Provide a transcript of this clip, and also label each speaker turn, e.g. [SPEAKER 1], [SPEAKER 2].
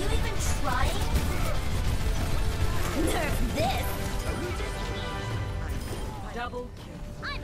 [SPEAKER 1] you even trying? Nerve this!
[SPEAKER 2] Double kill.